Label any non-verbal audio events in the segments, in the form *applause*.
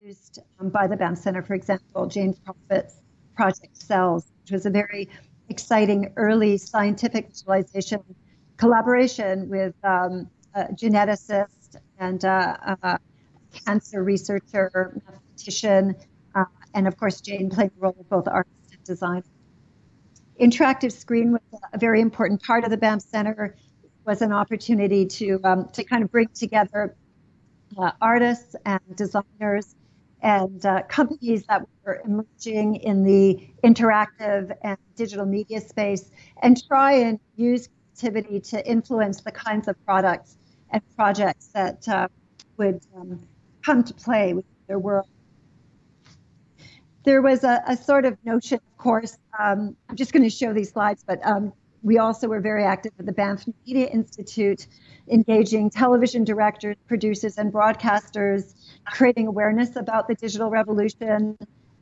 produced um, by the Banff Center, for example, James Proffitt's Project Cells, which was a very exciting early scientific visualization collaboration with um, a geneticist and uh, a cancer researcher, mathematician, uh, and of course, Jane played a role of both artist and designer. Interactive screen was a very important part of the Banff Center. It was an opportunity to um, to kind of bring together uh, artists and designers and uh, companies that were emerging in the interactive and digital media space and try and use creativity to influence the kinds of products and projects that uh, would um, come to play with their world. There was a, a sort of notion, of course, um, I'm just going to show these slides, but um, we also were very active at the Banff Media Institute, engaging television directors, producers, and broadcasters, creating awareness about the digital revolution,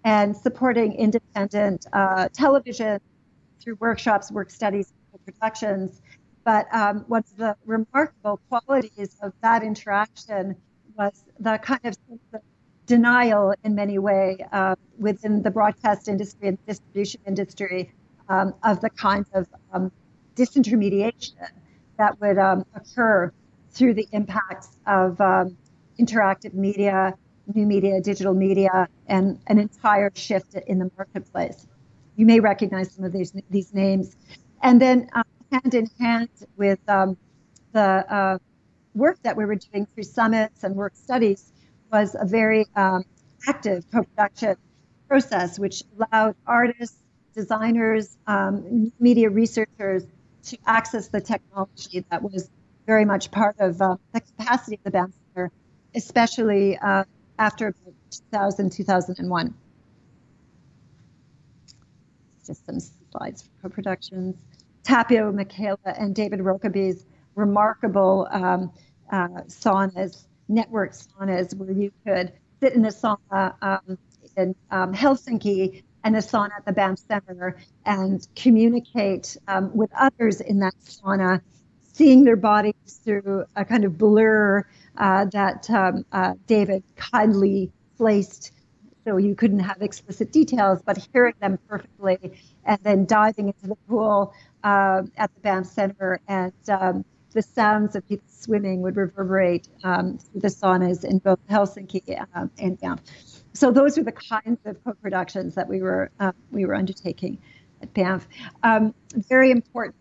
and supporting independent uh, television through workshops, work studies, productions. But um, one of the remarkable qualities of that interaction was the kind of denial in many ways uh, within the broadcast industry and distribution industry um, of the kinds of um, disintermediation that would um, occur through the impacts of um, interactive media, new media, digital media, and an entire shift in the marketplace. You may recognize some of these these names, and then uh, hand in hand with um, the uh, work that we were doing through summits and work studies was a very um, active co-production process, which allowed artists, designers, um, media researchers to access the technology that was very much part of uh, the capacity of the Banff Center, especially uh, after 2000, 2001. Just some slides for co-productions. Tapio Mäkelä and David Rokeby's remarkable um, uh, saunas, network saunas, where you could sit in a sauna um, in um, Helsinki and a sauna at the Banff Center and communicate um, with others in that sauna, seeing their bodies through a kind of blur uh, that um, uh, David kindly placed so you couldn't have explicit details, but hearing them perfectly and then diving into the pool uh, at the Banff Center and um, the sounds of people swimming would reverberate um, through the saunas in both Helsinki um, and Banff. So those are the kinds of co-productions that we were uh, we were undertaking at Banff. Um, very important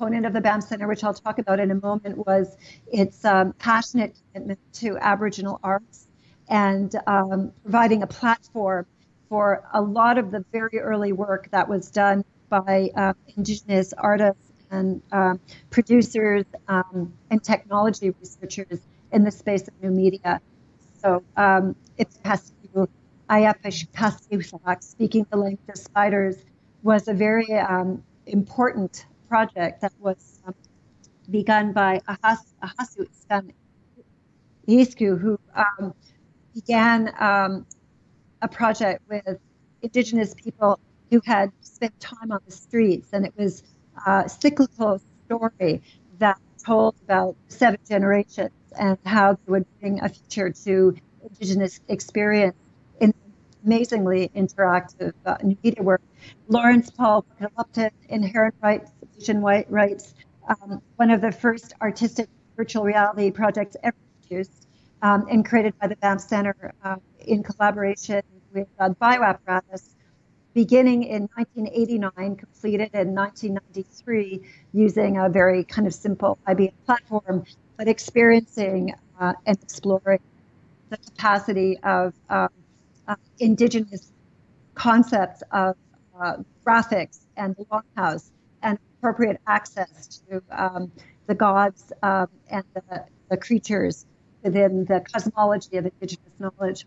component of the Banff Center, which I'll talk about in a moment, was its um, passionate commitment to Aboriginal arts and um, providing a platform for a lot of the very early work that was done by uh, Indigenous artists and uh, producers um, and technology researchers in the space of new media. So um, it's Pastu, Ayapish speaking the language of spiders, was a very um, important project that was um, begun by Ahas, Ahasu Isku, who um, began um, a project with indigenous people who had spent time on the streets, and it was a cyclical story that told about seven generations and how they would bring a future to Indigenous experience amazingly interactive uh, media work. Lawrence Paul Lupton, Inherent Rights, Vision White Rights, um, one of the first artistic virtual reality projects ever produced um, and created by the Banff Center uh, in collaboration with uh, Bioapparatus beginning in 1989, completed in 1993 using a very kind of simple IBM platform, but experiencing uh, and exploring the capacity of um, uh, indigenous concepts of uh, graphics and the longhouse and appropriate access to um, the gods um, and the, the creatures within the cosmology of indigenous knowledge.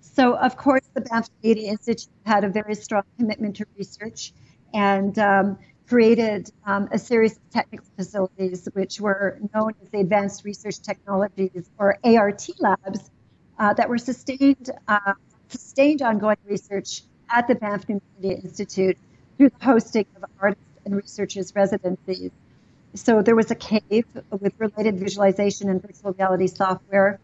So, of course, the Banff Media Institute had a very strong commitment to research and um, created um, a series of technical facilities, which were known as the Advanced Research Technologies, or ART labs, uh, that were sustained, uh, sustained ongoing research at the Banff New Media Institute through the hosting of artists and researchers' residencies. So there was a cave with related visualization and virtual reality software,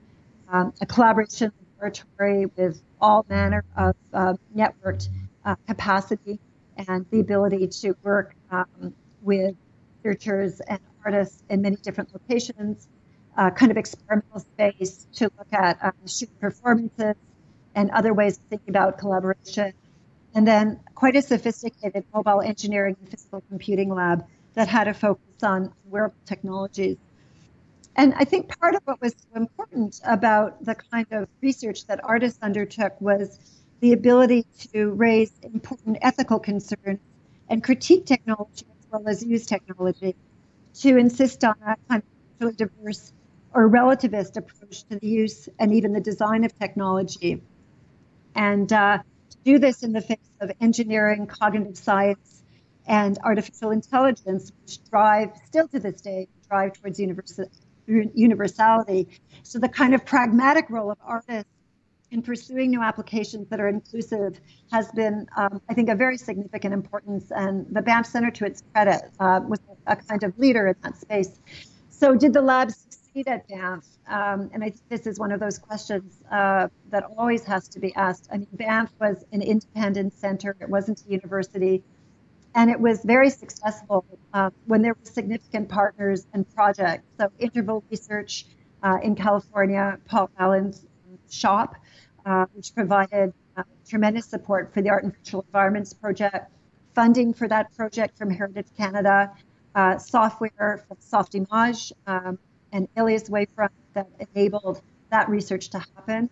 um, a collaboration laboratory with all manner of uh, networked capacity and the ability to work um, with researchers and artists in many different locations, uh, kind of experimental space to look at um, performances and other ways of thinking about collaboration. And then quite a sophisticated mobile engineering and physical computing lab that had a focus on wearable technologies. And I think part of what was so important about the kind of research that artists undertook was the ability to raise important ethical concerns and critique technology as well as use technology, to insist on a kind of diverse or relativist approach to the use and even the design of technology. And uh, to do this in the face of engineering, cognitive science, and artificial intelligence, which drive, still to this day, drive towards universality. So the kind of pragmatic role of artists in pursuing new applications that are inclusive has been, um, I think, a very significant importance. And the Banff Center, to its credit, uh, was a kind of leader in that space. So, did the lab succeed at Banff? Um, and I think this is one of those questions uh, that always has to be asked. I mean, Banff was an independent center, it wasn't a university. And it was very successful uh, when there were significant partners and projects. So, Interval Research uh, in California, Paul Allen's shop, uh, which provided uh, tremendous support for the Art and Virtual Environments project, funding for that project from Heritage Canada, uh, software from Softimage um, and Alias Wavefront that enabled that research to happen.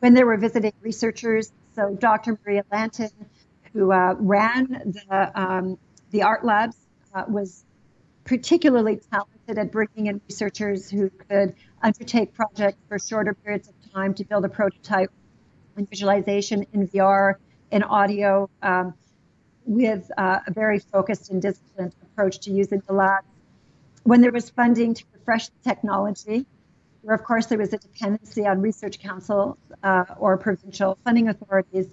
When there were visiting researchers, so Dr. Maria Lantin, who uh, ran the, um, the art labs, uh, was particularly talented at bringing in researchers who could undertake projects for shorter periods of time to build a prototype and visualization in VR and audio um, with uh, a very focused and disciplined approach to using the lab. When there was funding to refresh the technology, where of course there was a dependency on research councils uh, or provincial funding authorities,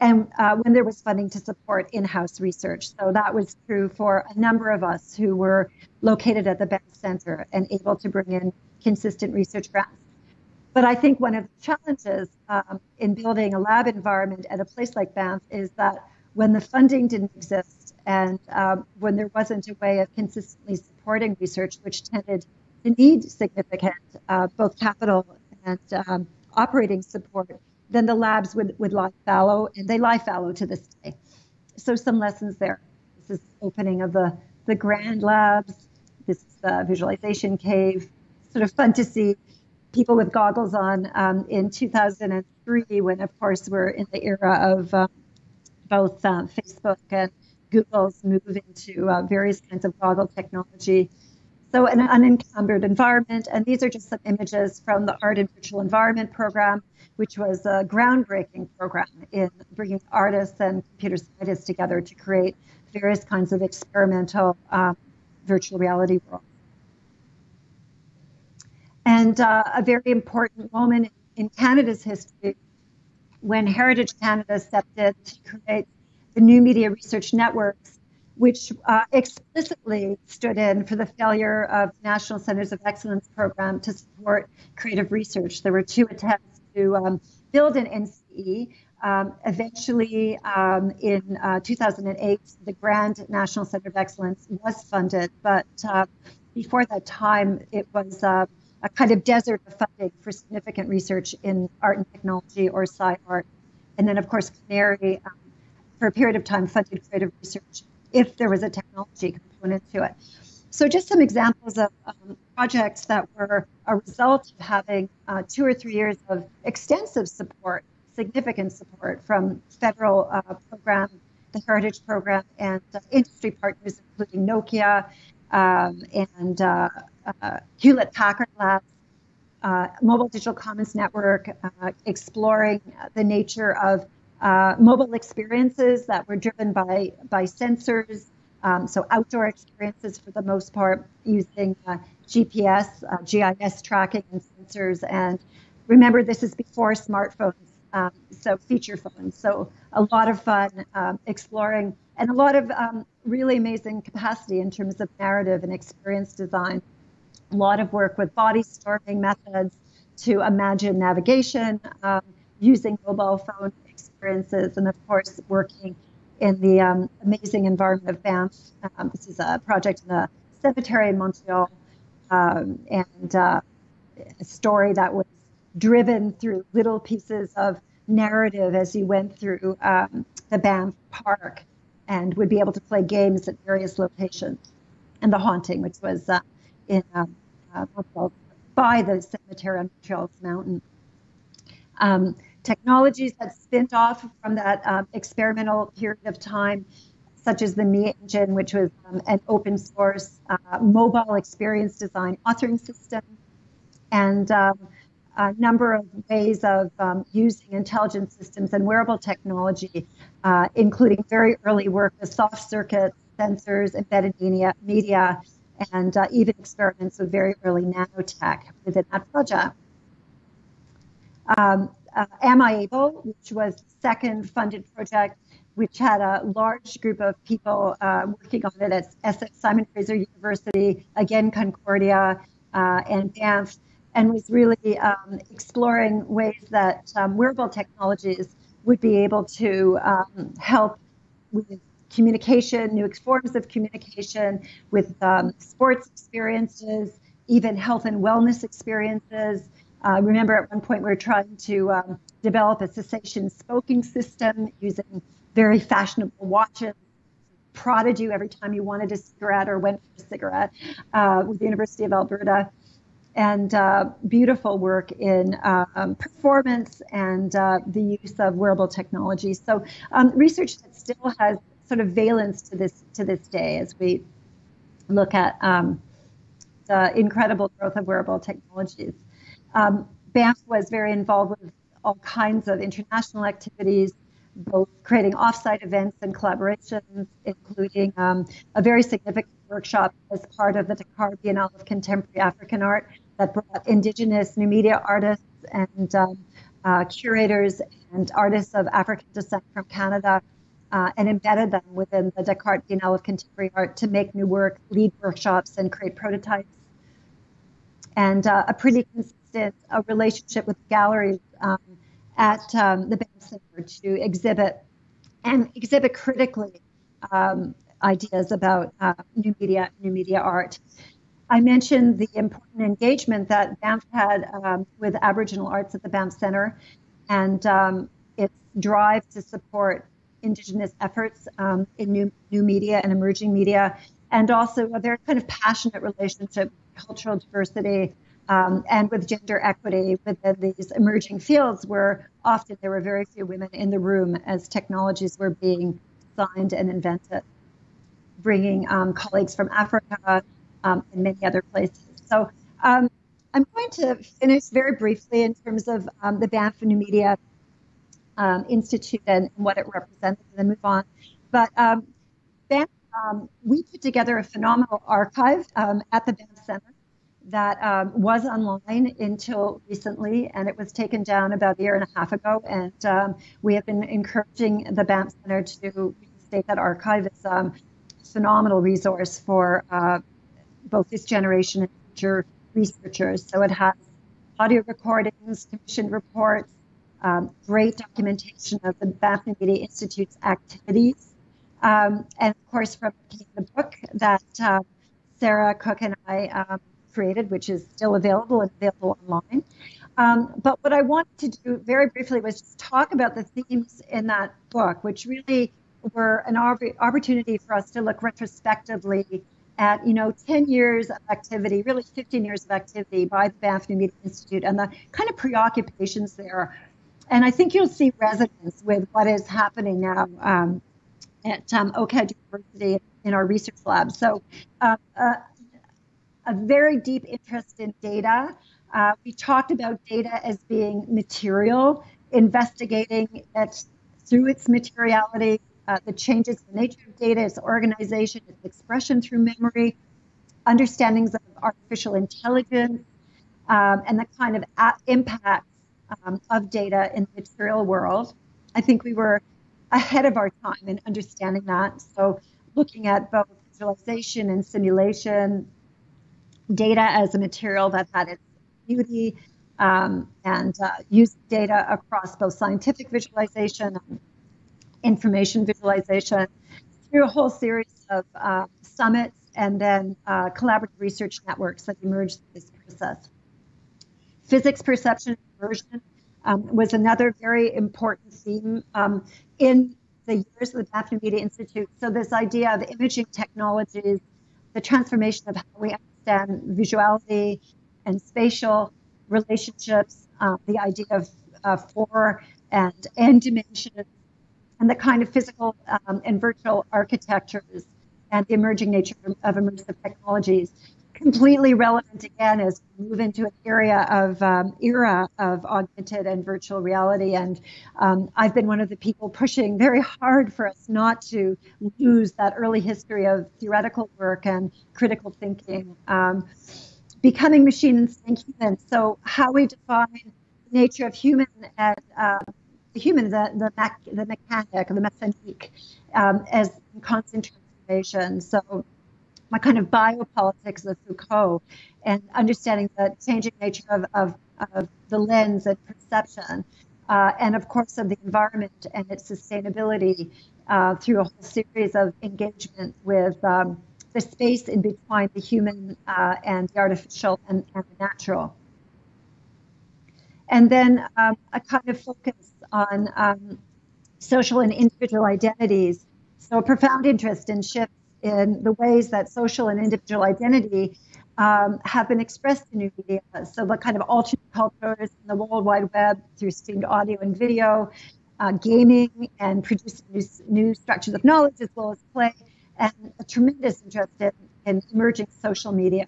and uh, when there was funding to support in-house research. So that was true for a number of us who were located at the Banff Center and able to bring in consistent research grants. But I think one of the challenges um, in building a lab environment at a place like Banff is that when the funding didn't exist and um, when there wasn't a way of consistently supporting research, which tended to need significant uh, both capital and um, operating support, then the labs would, would lie fallow, and they lie fallow to this day. So some lessons there. This is opening of the, the grand labs. This is the visualization cave. Sort of fun to see people with goggles on um, in 2003, when, of course, we're in the era of um, both uh, Facebook and Google's move into uh, various kinds of goggle technology. So, an unencumbered environment. And these are just some images from the Art and Virtual Environment program, which was a groundbreaking program in bringing artists and computer scientists together to create various kinds of experimental um, virtual reality worlds. And uh, a very important moment in Canada's history when Heritage Canada stepped in to create the New Media Research Networks, which uh, explicitly stood in for the failure of National Centers of Excellence program to support creative research. There were two attempts to um, build an NCE. Um, eventually, um, in uh, 2008, the Grand National Center of Excellence was funded, but uh, before that time, it was uh, a kind of desert of funding for significant research in art and technology or sci art. And then, of course, CANARIE, um, for a period of time, funded creative research if there was a technology component to it. So, just some examples of um, projects that were a result of having uh, two or three years of extensive support, significant support from federal uh, program, the Heritage Program, and uh, industry partners, including Nokia um, and uh, uh, Hewlett Packard Labs, uh, Mobile Digital Commons Network, uh, exploring the nature of uh, mobile experiences that were driven by, by sensors. Um, so outdoor experiences for the most part using uh, GPS, uh, GIS tracking and sensors. And remember, this is before smartphones, um, so feature phones. So a lot of fun um, exploring and a lot of um, really amazing capacity in terms of narrative and experience design a lot of work with body storming methods to imagine navigation um, using mobile phone experiences, and of course, working in the um, amazing environment of Banff. Um, this is a project in the cemetery in Montreal, um, and uh, a story that was driven through little pieces of narrative as you went through um, the Banff Park and would be able to play games at various locations. And the haunting, which was uh, in um, uh, by the cemetery on Montreal's mountain. Um, technologies that spinned off from that um, experimental period of time, such as the Me Engine, which was um, an open source uh, mobile experience design authoring system, and um, a number of ways of um, using intelligent systems and wearable technology, uh, including very early work with soft circuits, sensors, embedded media, media and uh, even experiments with very early nanotech within that project. Um, uh, Am I Able, which was the second funded project, which had a large group of people uh, working on it at Simon Fraser University, again Concordia, uh, and Banff and was really um, exploring ways that um, wearable technologies would be able to um, help with communication, new forms of communication, with um, sports experiences, even health and wellness experiences. I uh, remember at one point we were trying to um, develop a cessation smoking system using very fashionable watches prodded you every time you wanted a cigarette or went for a cigarette uh, with the University of Alberta and uh, beautiful work in um, performance and uh, the use of wearable technology. So um, research that still has sort of valence to this to this day as we look at um, the incredible growth of wearable technologies. Um, Banff was very involved with all kinds of international activities, both creating offsite events and collaborations, including um, a very significant workshop as part of the Dakar Biennale of Contemporary African Art that brought Indigenous new media artists and um, uh, curators and artists of African descent from Canada uh, and embedded them within the Dakar Biennale of Contemporary Art to make new work, lead workshops, and create prototypes. And uh, a pretty uh, relationship with galleries um, at um, the Banff Center to exhibit and exhibit critically um, ideas about uh, new media, new media art. I mentioned the important engagement that Banff had um, with Aboriginal arts at the Banff Center and um, its drive to support Indigenous efforts um, in new, new media and emerging media, and also a very kind of passionate relationship cultural diversity um, and with gender equity within these emerging fields where often there were very few women in the room as technologies were being designed and invented bringing um, colleagues from Africa um, and many other places. So um, I'm going to finish very briefly in terms of um, the Banff New Media um, Institute and, what it represents, and then move on. But Banff, we put together a phenomenal archive at the Banff Center that um, was online until recently, and it was taken down about a year and a half ago. And um, we have been encouraging the Banff Center to reinstate that archive. It's um, phenomenal resource for uh, both this generation and future researchers. So it has audio recordings, commissioned reports, um, great documentation of the Banff Media Institute's activities, um, and of course from the book that uh, Sarah Cook and I um, created, which is still available and available online. Um, but what I wanted to do very briefly was just talk about the themes in that book, which really were an opportunity for us to look retrospectively at you know 10 years of activity, really 15 years of activity by the Banff New Media Institute and the kind of preoccupations there. And I think you'll see resonance with what is happening now um, at um, OCAD University in our research lab. So uh, uh, a very deep interest in data. Uh, we talked about data as being material, investigating it through its materiality, uh, the changes in the nature of data, its organization, its expression through memory, understandings of artificial intelligence, um, and the kind of impacts um, of data in the material world. I think we were ahead of our time in understanding that. So, looking at both visualization and simulation, data as a material that had its beauty, um, and uh, use data across both scientific visualization and information visualization through a whole series of uh, summits and then uh, collaborative research networks that emerged this process. Physics perception immersion um, was another very important theme um, in the years of the Banff New Media Institute. So this idea of imaging technologies, the transformation of how we understand visuality and spatial relationships, uh, the idea of uh, four and n dimensions, and the kind of physical um, and virtual architectures and the emerging nature of immersive technologies completely relevant again as we move into an area of um, era of augmented and virtual reality. And um, I've been one of the people pushing very hard for us not to lose that early history of theoretical work and critical thinking. Um, becoming machine and staying human. So how we define the nature of human and uh, the human, the the, mech, the mechanic, the mechanique, um, as constant transformation. So my kind of biopolitics of Foucault and understanding the changing nature of, of, of the lens and perception, uh, and of course of the environment and its sustainability uh, through a whole series of engagement with um, the space in between the human uh, and the artificial and, and, the natural. And then um, a kind of focus on um, social and individual identities. So a profound interest in shifts in the ways that social and individual identity um, have been expressed in new media. So the kind of alternate cultures in the World Wide Web through streamed audio and video, uh, gaming and producing new, new, structures of knowledge as well as play, and a tremendous interest in, in emerging social media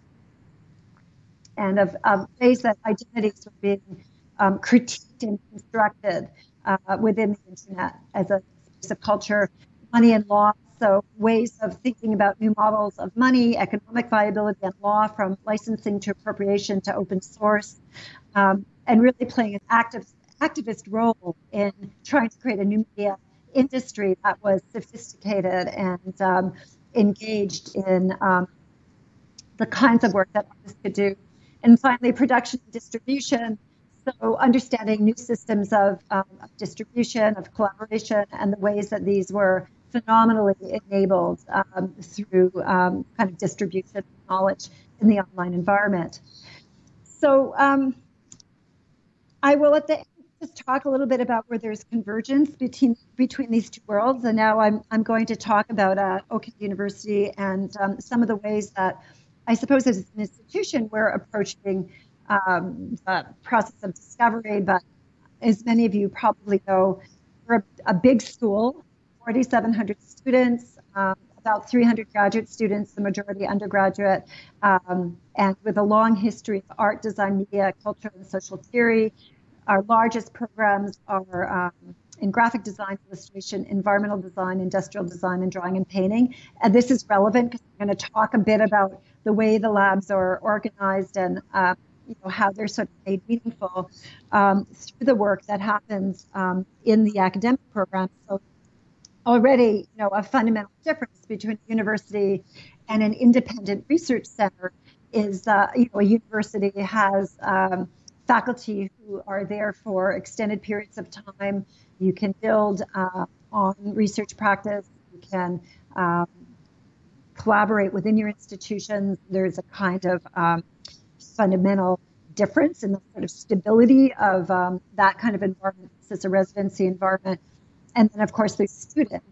and of, of ways that identities are being um, critiqued and constructed uh, within the internet as a space of culture, money and law, so ways of thinking about new models of money, economic viability, and law from licensing to appropriation to open source, um, and really playing an active activist role in trying to create a new media industry that was sophisticated and um, engaged in um, the kinds of work that artists could do. And finally, production and distribution. So, understanding new systems of, um, of distribution, of collaboration, and the ways that these were phenomenally enabled um, through um, kind of distribution of knowledge in the online environment. So um, I will at the end just talk a little bit about where there's convergence between between these two worlds. And now I'm, I'm going to talk about uh, OCAD University and um, some of the ways that I suppose as an institution we're approaching um, the process of discovery. But as many of you probably know, we're a, a big school 4,700 students, um, about 300 graduate students, the majority undergraduate, um, and with a long history of art, design, media, culture, and social theory. Our largest programs are um, in graphic design, illustration, environmental design, industrial design, and drawing and painting. And this is relevant because I'm going to talk a bit about the way the labs are organized and uh, you know how they're sort of made meaningful um, through the work that happens um, in the academic program. So already, you know, a fundamental difference between a university and an independent research center is, uh, you know, a university has um, faculty who are there for extended periods of time. You can build uh, on research practice. You can um, collaborate within your institutions. There's a kind of um, fundamental difference in the sort of stability of um, that kind of environment. Is a residency environment and then of course there's students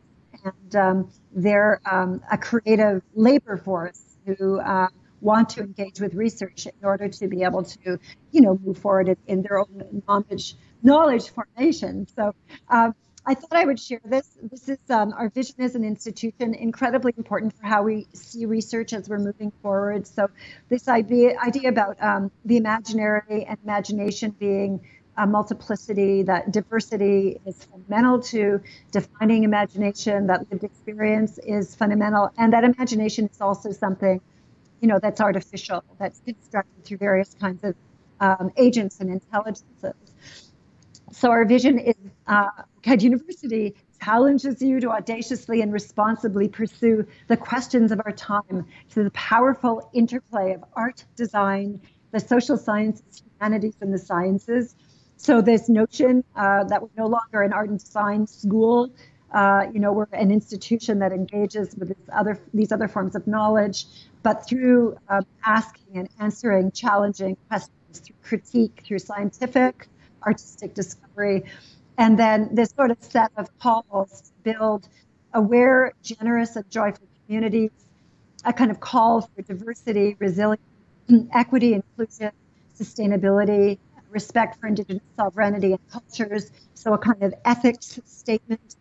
and um, they're um, a creative labor force who uh, want to engage with research in order to be able to you know move forward in, in their own knowledge knowledge formation so um, I thought I would share this. This is um, our vision as an institution, incredibly important for how we see research as we're moving forward. So, this idea idea about um, the imaginary and imagination being multiplicity, that diversity is fundamental to defining imagination, that lived experience is fundamental, and that imagination is also something, you know, that's artificial, that's constructed through various kinds of um, agents and intelligences. So our vision is uh, CAD University challenges you to audaciously and responsibly pursue the questions of our time through the powerful interplay of art, design, the social sciences, humanities and the sciences. So this notion uh, that we're no longer an art and design school, uh, you know, we're an institution that engages with other these other forms of knowledge, but through uh, asking and answering challenging questions, through critique, through scientific, artistic discovery, and then this sort of set of calls to build aware, generous, and joyful communities, a kind of call for diversity, resilience, *clears throat* equity, inclusion, sustainability, respect for Indigenous sovereignty and cultures. So, a kind of ethics statement.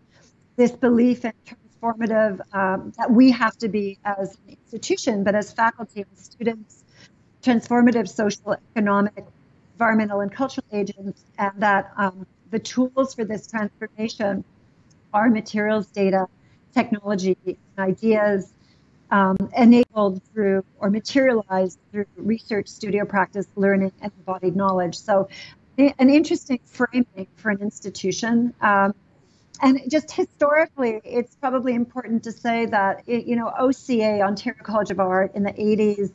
This belief in transformative um, that we have to be as an institution, but as faculty and students, transformative social, economic, environmental, and cultural agents, and that um, the tools for this transformation are materials data, technology, ideas, um, enabled through or materialized through research, studio practice, learning, and embodied knowledge. So, an interesting framing for an institution. Um, and just historically, it's probably important to say that it, you know OCA, Ontario College of Art, in the 80s,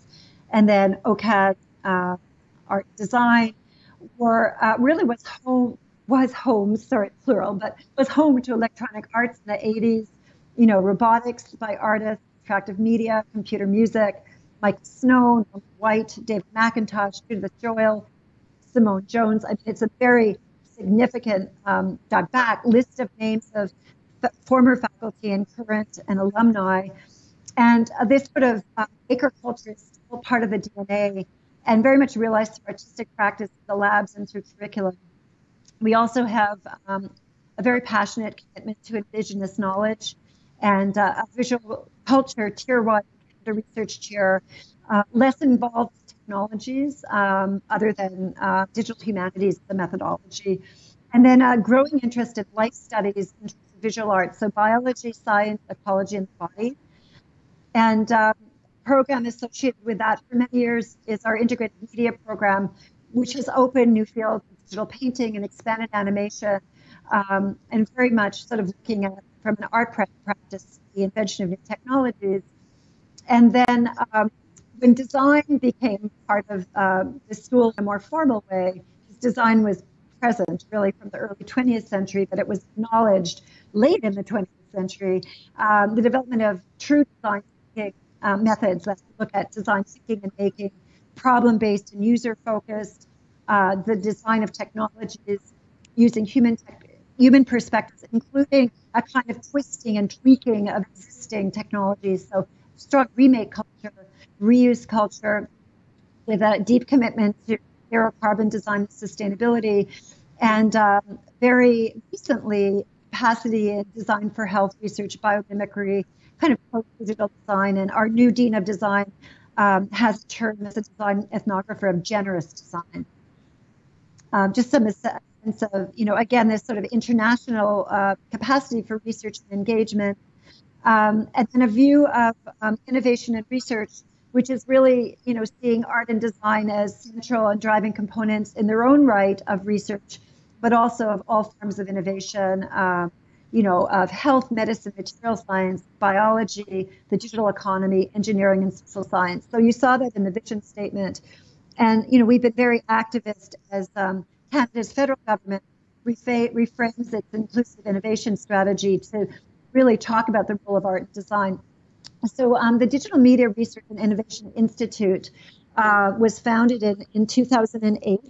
and then OCAD, uh, Art Design, were uh, really was home was home, sorry, plural, but was home to electronic arts in the 80s. You know, robotics by artists, interactive media, computer music, Mike Snow, White, David McIntosh, Judith Doyle, Simone Jones. I mean, it's a very significant um, back list of names of f- former faculty and current and alumni. And uh, this sort of uh, culture is still part of the DNA and very much realized through artistic practice, the labs, and through curriculum. We also have um, a very passionate commitment to Indigenous knowledge and uh, a visual culture tier one the research chair, uh, less involved technologies um, other than uh, digital humanities, the methodology, and then a growing interest in life studies visual arts, so biology, science, ecology, and the body. And um, program associated with that for many years is our integrated media program, which has opened new fields digital painting and expanded animation, um, and very much sort of looking at from an art practice the invention of new technologies. And then um, when design became part of uh, the school in a more formal way, design was present really from the early 20th century, but it was acknowledged late in the 20th century. Um, the development of true design thinking uh, methods that look at design thinking and making problem-based and user-focused, uh, the design of technologies using human human perspectives, including a kind of twisting and tweaking of existing technologies. So strong remake culture, reuse culture, with a deep commitment to zero carbon design and sustainability, and um, very recently capacity in design for health research, biomimicry, kind of post-digital design. And our new dean of design um, has turned as a design ethnographer of generous design. Um, just some of, you know, again, this sort of international uh, capacity for research and engagement, um, and then a view of um, innovation and research, which is really, you know, seeing art and design as central and driving components in their own right of research, but also of all forms of innovation. Um, you know, of health, medicine, material science, biology, the digital economy, engineering, and social science. So you saw that in the vision statement. And, you know, we've been very activist as um, Canada's federal government reframes its inclusive innovation strategy to really talk about the role of art and design. So, um, the Digital Media Research and Innovation Institute uh, was founded in, in 2008.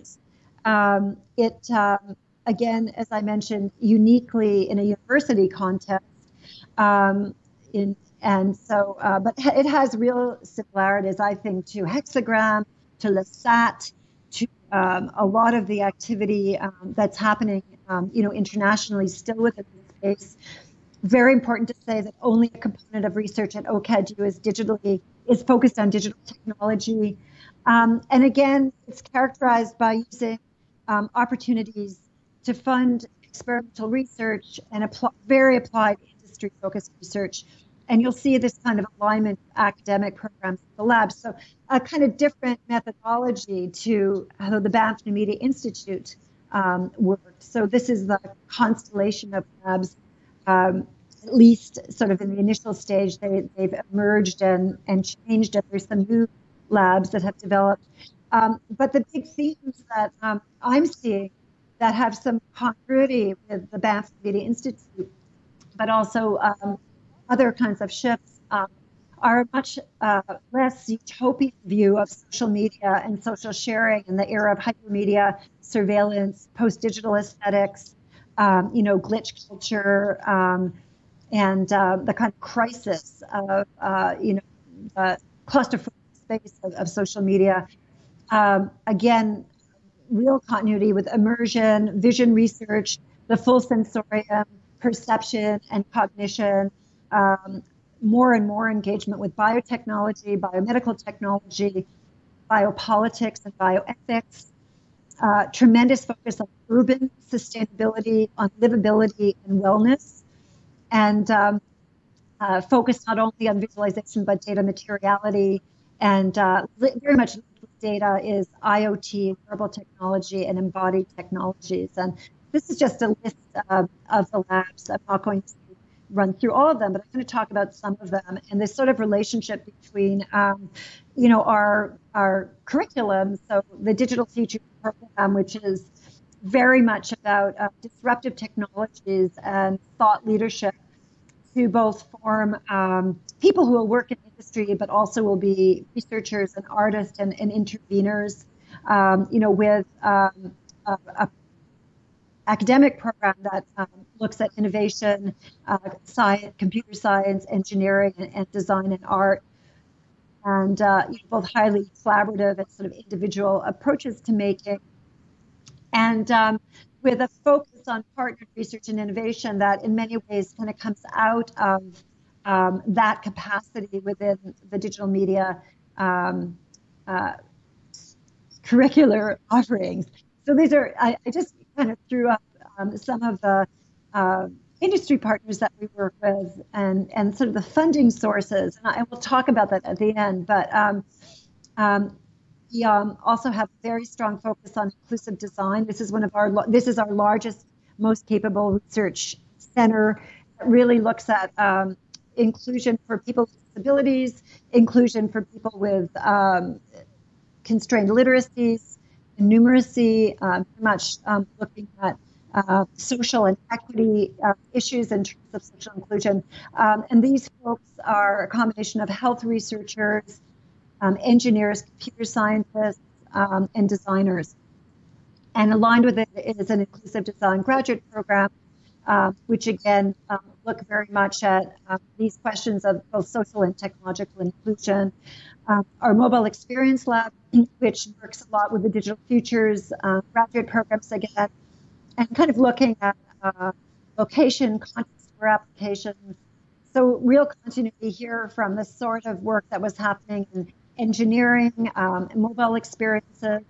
Um, it, um, again, as I mentioned, uniquely in a university context. Um, in, and so, uh, but it has real similarities, I think, to Hexagram, to LASAT, um, a lot of the activity um, that's happening, um, you know, internationally still within the space. Very important to say that only a component of research at OCADU is digitally is focused on digital technology, um, and again, it's characterized by using um, opportunities to fund experimental research and apply, very applied industry-focused research and you'll see this kind of alignment with academic programs at the lab. So a kind of different methodology to how the Banff Media Institute um, works. So this is the constellation of labs, um, at least sort of in the initial stage, they, they've emerged and, and changed, and there's some new labs that have developed. Um, but the big themes that um, I'm seeing that have some continuity with the Banff Media Institute, but also um, other kinds of shifts, um, are a much uh, less utopian view of social media and social sharing in the era of hypermedia, surveillance, post-digital aesthetics, um, you know, glitch culture, um, and uh, the kind of crisis of, uh, you know, the claustrophobic space of, of social media. Um, again, real continuity with immersion, vision research, the full sensorium, perception and cognition, um, more and more engagement with biotechnology, biomedical technology, biopolitics, and bioethics. Uh, tremendous focus on urban sustainability, on livability and wellness, and um, uh, focus not only on visualization but data materiality and uh, very much data is IoT, wearable technology, and embodied technologies. And this is just a list of, of the labs. I'm not going to run through all of them, but I'm going to talk about some of them and this sort of relationship between, um, you know, our our curriculum. So the Digital teaching program, which is very much about uh, disruptive technologies and thought leadership to both form um, people who will work in industry, but also will be researchers and artists and, and interveners, um, you know, with um, a, a academic program that um, looks at innovation, uh, science, computer science, engineering, and, and design and art, and uh, both highly collaborative and sort of individual approaches to making, and um, with a focus on partnered research and innovation that, in many ways, kind of comes out of um, that capacity within the digital media um, uh, curricular offerings. So these are, I, I just kind of threw up um, some of the uh, industry partners that we work with and, and sort of the funding sources. And I will talk about that at the end. But um, um, we um, also have a very strong focus on inclusive design. This is one of our, this is our largest, most capable research center that really looks at um, inclusion for people with disabilities, inclusion for people with um, constrained literacies, numeracy, um, much um, looking at uh, social and equity uh, issues in terms of social inclusion. Um, and these folks are a combination of health researchers, um, engineers, computer scientists, um, and designers. And aligned with it is an inclusive design graduate program, uh, which again um, look very much at uh, these questions of both social and technological inclusion. Um, our mobile experience lab, *clears throat* which works a lot with the digital futures uh, graduate programs again, and kind of looking at uh, location, context for applications. So real continuity here from the sort of work that was happening in engineering, um, mobile experiences,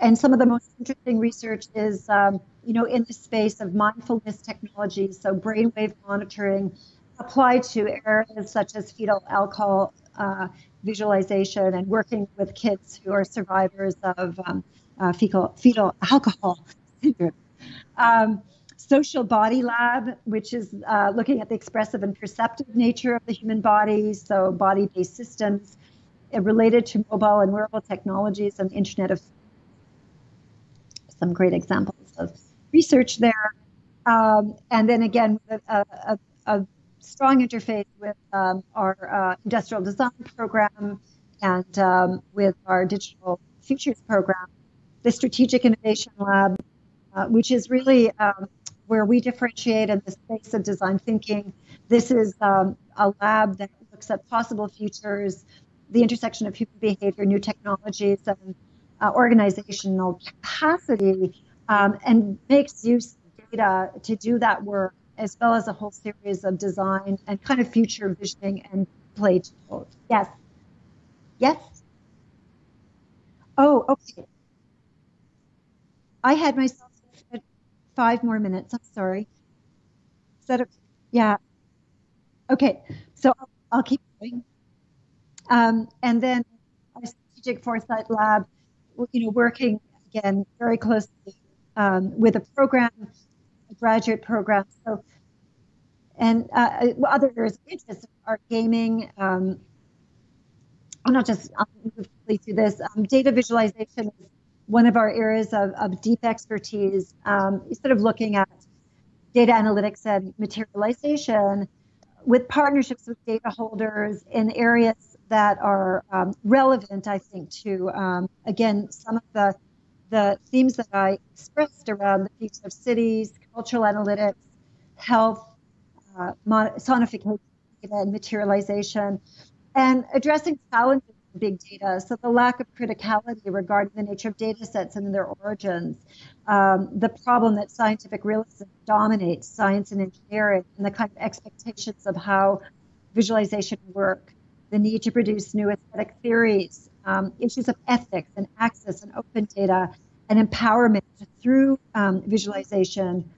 and some of the most interesting research is, um, you know, in the space of mindfulness technologies, so brainwave monitoring applied to areas such as fetal alcohol uh, visualization and working with kids who are survivors of um, uh, fecal, fetal alcohol syndrome. Um, Social Body Lab, which is uh, looking at the expressive and perceptive nature of the human body, so body based systems uh, related to mobile and wearable technologies and Internet of some great examples of research there. Um, and then again, a, a, a strong interface with um, our uh, industrial design program and um, with our digital futures program, the Strategic Innovation Lab, uh, which is really um, where we differentiate in the space of design thinking. This is um, a lab that looks at possible futures, the intersection of human behavior, new technologies, and uh, organizational capacity, um, and makes use of data to do that work, as well as a whole series of design and kind of future visioning and play tools. Yes. Yes. Oh, okay. I had myself five more minutes. I'm sorry. Is that okay? Yeah. Okay. So I'll, I'll keep going. Um, and then our strategic foresight lab, you know, working again very closely um, with a program, a graduate program. So, and uh, other areas of interest are gaming, um, I'll not just I'll move quickly through this. Um, data visualization is one of our areas of, of deep expertise, um, sort of looking at data analytics and materialization with partnerships with data holders in areas that are um, relevant, I think, to, um, again, some of the, the themes that I expressed around the future of cities, cultural analytics, health, uh, sonification, and materialization, and addressing challenges big data. So the lack of criticality regarding the nature of data sets and their origins, um, the problem that scientific realism dominates science and engineering, and the kind of expectations of how visualization work, the need to produce new aesthetic theories, um, issues of ethics and access and open data and empowerment through um, visualization,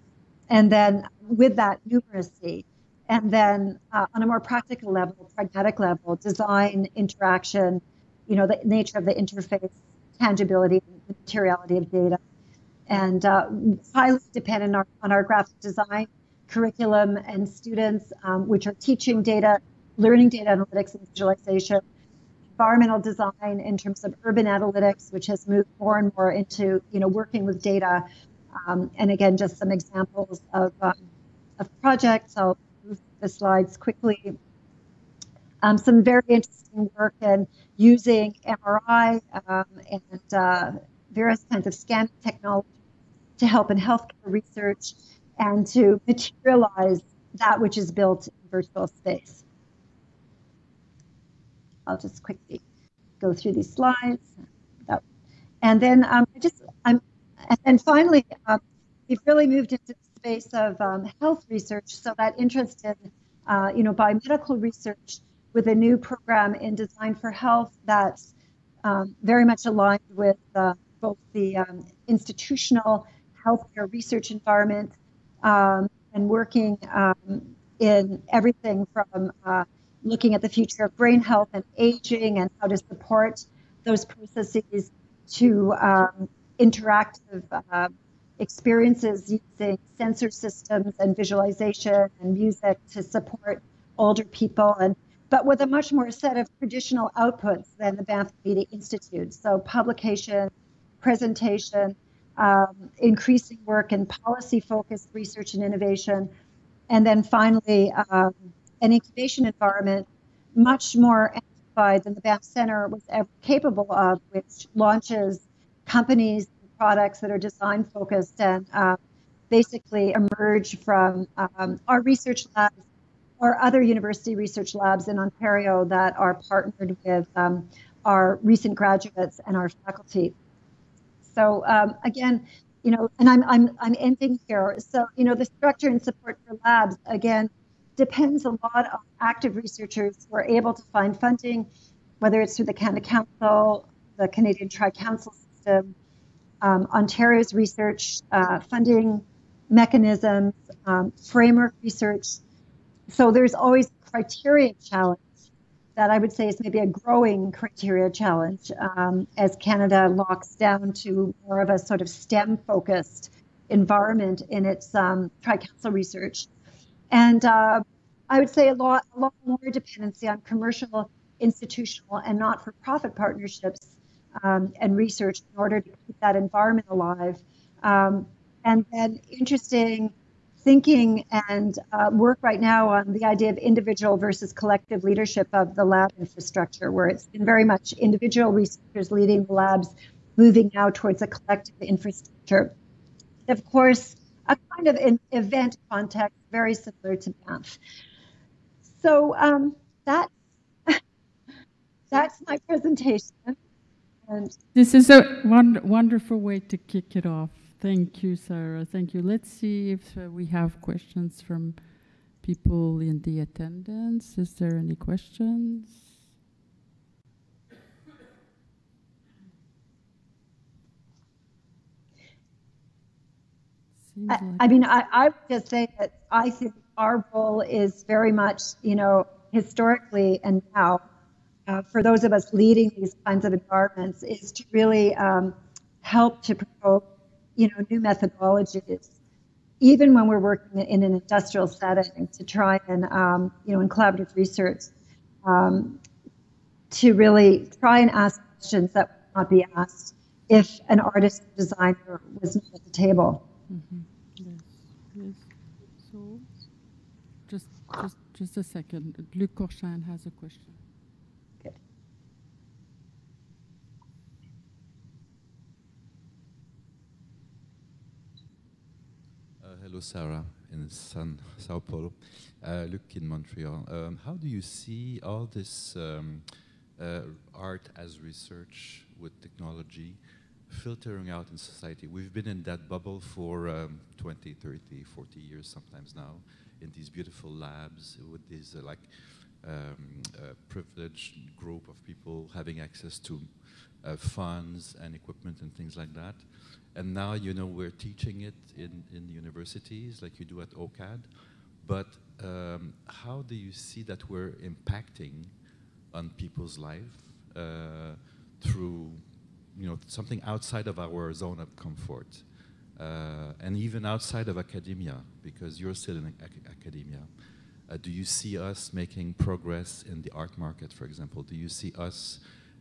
and then with that numeracy and then uh, on a more practical level, pragmatic level, design, interaction, you know, the nature of the interface, tangibility, materiality of data, and uh, highly dependent on our, on our graphic design curriculum and students, um, which are teaching data, learning data analytics and visualization, environmental design in terms of urban analytics, which has moved more and more into, you know, working with data. Um, and again, just some examples of, um, of projects. The slides quickly. Um, some very interesting work in using MRI um, and uh, various kinds of scanning technology to help in healthcare research and to materialize that which is built in virtual space. I'll just quickly go through these slides. And then um, just, I'm, and finally, um, we've really moved into space of um, health research. So that interest in, uh, you know, biomedical research with a new program in Design for Health that's um, very much aligned with uh, both the um, institutional healthcare research environment um, and working um, in everything from uh, looking at the future of brain health and aging and how to support those processes to um, interactive uh, experiences using sensor systems and visualization and music to support older people and but with a much more set of traditional outputs than the Banff Media Institute. So publication, presentation, um, increasing work in policy-focused research and innovation, and then finally um, an incubation environment much more amplified than the Banff Center was ever capable of, which launches companies products that are design focused and uh, basically emerge from um, our research labs or other university research labs in Ontario that are partnered with um, our recent graduates and our faculty. So um, again, you know, and I'm, I'm, I'm ending here. So, you know, the structure and support for labs, again, depends a lot on active researchers who are able to find funding, whether it's through the Canada Council, the Canadian Tri-Council system, um, Ontario's research uh, funding mechanisms, um, framework research. So there's always criteria challenge that I would say is maybe a growing criteria challenge um, as Canada locks down to more of a sort of STEM focused environment in its um, tri-council research. And uh, I would say a lot, a lot more dependency on commercial, institutional, and not-for-profit partnerships um, and research in order to keep that environment alive. Um, and then interesting thinking and uh, work right now on the idea of individual versus collective leadership of the lab infrastructure, where it's been very much individual researchers leading the labs, moving now towards a collective infrastructure. Of course, a kind of an event context very similar to Banff. So um, that, *laughs* that's my presentation. And this is a wonderful way to kick it off. Thank you, Sara. Thank you. Let's see if uh, we have questions from people in the attendance. Is there any questions? I, I, mean, I, I would just say that I think our role is very much, you know, historically and now uh, for those of us leading these kinds of environments is to really um, help to promote, you know, new methodologies, even when we're working in an industrial setting, to try and, um, you know, in collaborative research, um, to really try and ask questions that would not be asked if an artist designer was not at the table. Mm-hmm. Yes. Yes. So, just, just, just a second. Luc Courchesne has a question. Hello, Sara, in San, Sao Paulo. Uh, Luc in Montreal. Um, how do you see all this um, uh, art as research with technology filtering out in society? We've been in that bubble for um, 20, 30, 40 years sometimes now, in these beautiful labs with these uh, like um, privileged group of people having access to uh, funds and equipment and things like that. And now, you know, we're teaching it in, in universities like you do at OCAD. But um, how do you see that we're impacting on people's life uh, through, you know, something outside of our zone of comfort? Uh, and even outside of academia, because you're still in ac academia. Uh, do you see us making progress in the art market, for example? Do you see us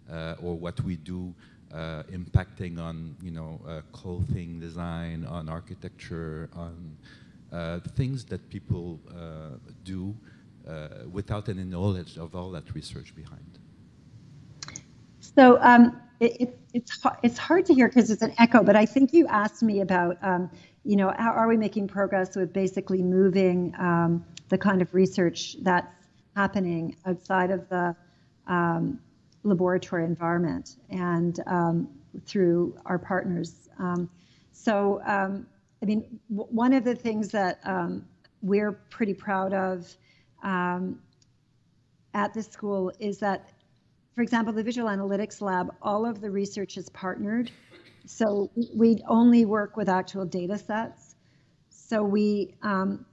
uh, or what we do uh, impacting on you know uh, clothing design, on architecture, on uh, things that people uh, do uh, without any knowledge of all that research behind. So um, it, it, it's it's hard to hear because it's an echo, but I think you asked me about um, you know how are we making progress with basically moving um, the kind of research that's happening outside of the um, laboratory environment and um, through our partners. Um, so, um, I mean, one of the things that um, we're pretty proud of um, at the school is that, for example, the Visual Analytics Lab, all of the research is partnered. So we only work with actual data sets. So we um,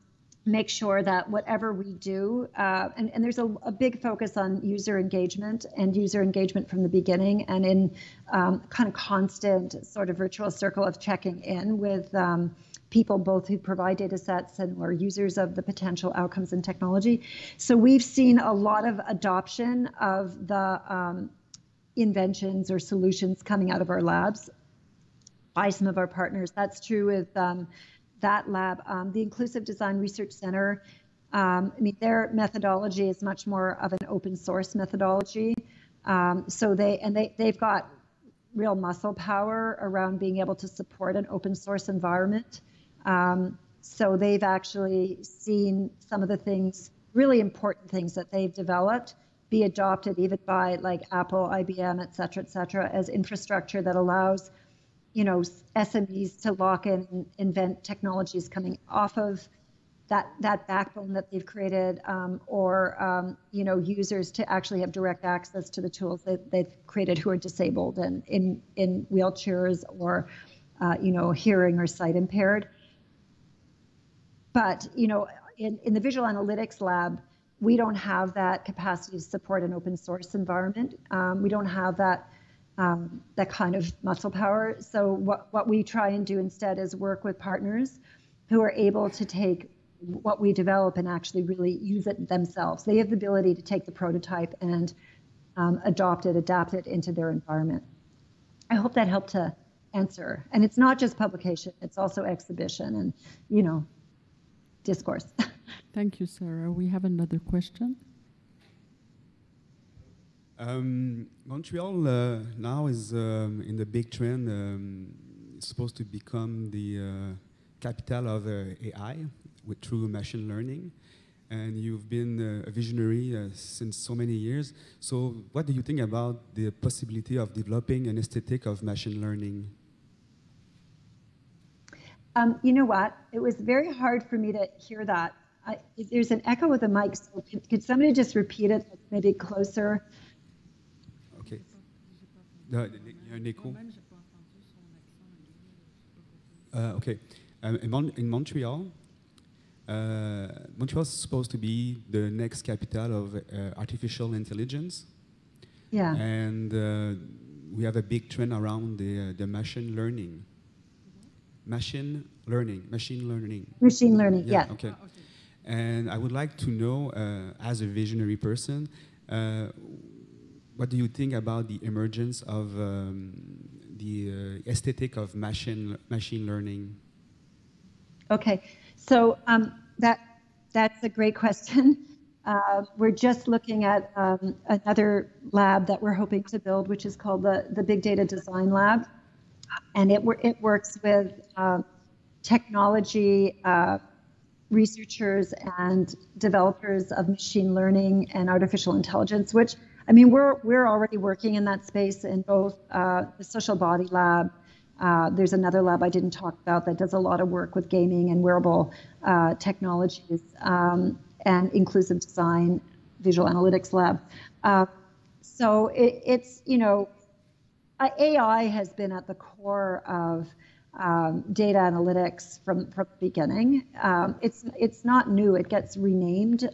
make sure that whatever we do, uh, and, and there's a, a, big focus on user engagement and user engagement from the beginning and in um, kind of constant sort of virtual circle of checking in with um, people both who provide data sets and who are users of the potential outcomes in technology. So we've seen a lot of adoption of the um, inventions or solutions coming out of our labs by some of our partners. That's true with um, that lab. Um, the Inclusive Design Research Center, um, I mean, their methodology is much more of an open source methodology. Um, so they and they they've got real muscle power around being able to support an open source environment. Um, so they've actually seen some of the things, really important things that they've developed be adopted even by like Apple, IBM, et cetera, et cetera, as infrastructure that allows you know, SMEs to lock in and invent technologies coming off of that that backbone that they've created, um, or um, you know, users to actually have direct access to the tools that they've created who are disabled and in in wheelchairs or uh, you know, hearing or sight impaired. But you know, in, in the visual analytics lab, we don't have that capacity to support an open source environment. Um, we don't have that um, that kind of muscle power. So what, what we try and do instead is work with partners who are able to take what we develop and actually really use it themselves. They have the ability to take the prototype and um, adopt it, adapt it into their environment. I hope that helped to answer. And it's not just publication, it's also exhibition and, you know, discourse. *laughs* Thank you, Sara. We have another question. Um, Montreal uh, now is um, in the big trend. Um, it's supposed to become the uh, capital of uh, AI with true machine learning. And you've been uh, a visionary uh, since so many years. So, what do you think about the possibility of developing an aesthetic of machine learning? Um, you know what? It was very hard for me to hear that. I, there's an echo with the mic, so could, could somebody just repeat it maybe closer? Il y a un écho. Uh, okay. Um, in, Mon in, Montreal, uh, Montreal is supposed to be the next capital of uh, artificial intelligence. Yeah. And uh, we have a big trend around the, uh, the machine learning. Machine learning, machine learning. Machine learning, yeah. yeah. Okay. And I would like to know, uh, as a visionary person, what do you think about the emergence of um, the uh, aesthetic of machine machine learning? Okay, so um, that that's a great question. *laughs* Uh, we're just looking at um, another lab that we're hoping to build, which is called the, the Big Data Design Lab. And it, it works with uh, technology uh, researchers and developers of machine learning and artificial intelligence, which, I mean, we're, we're already working in that space in both uh, the Social Body Lab. Uh, there's another lab I didn't talk about that does a lot of work with gaming and wearable uh, technologies. Um, and inclusive design visual analytics lab. Uh, so it, it's, you know, AI has been at the core of um, data analytics from, from the beginning. Um, it's, it's not new, it gets renamed.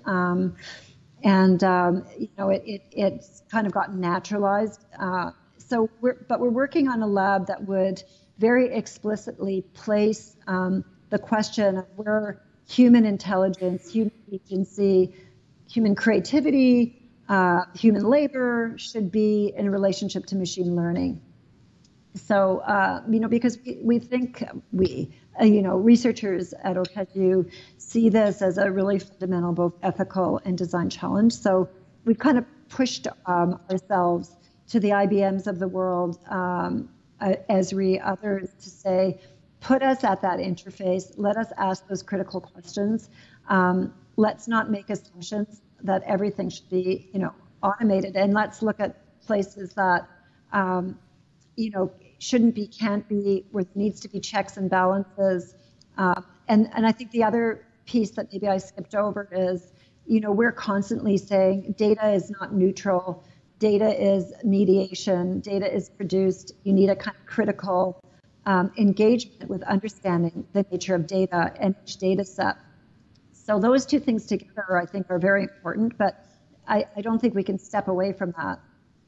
And, um, you know, it, it, it's kind of gotten naturalized. Uh, so we're, but we're working on a lab that would very explicitly place um, the question of where human intelligence, human agency, human creativity, uh, human labor should be in relationship to machine learning. So, uh, you know, because we, we think we, uh, you know, researchers at OCADU see this as a really fundamental, both ethical and design challenge. So we've kind of pushed um, ourselves to the IBMs of the world, um, Esri, others, to say, put us at that interface. Let us ask those critical questions. Um, let's not make assumptions that everything should be, you know, automated. And let's look at places that, um, you know, shouldn't be, can't be, where needs to be checks and balances. Uh, and and I think the other piece that maybe I skipped over is, you know, we're constantly saying data is not neutral. Data is mediation. Data is produced. You need a kind of critical um, engagement with understanding the nature of data and each data set. So those two things together, I think, are very important, but I, I don't think we can step away from that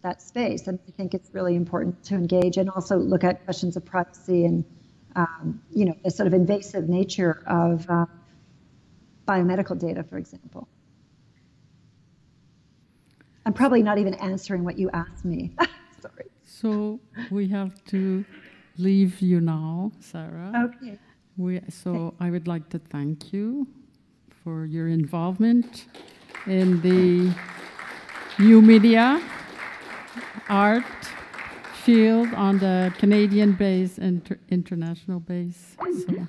that space. And I think it's really important to engage and also look at questions of privacy and um, you know the sort of invasive nature of uh, biomedical data, for example. I'm probably not even answering what you asked me. *laughs* Sorry. So we have to leave you now, Sara. Okay. We, so I would like to thank you for your involvement in the new media art field on the Canadian base and inter international base. So.